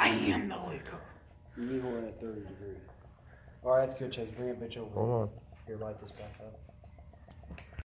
I am the liquor. You need one at thirty degrees. All right, that's good, Chase. Bring that bitch over. Hold on. Here, light this back up.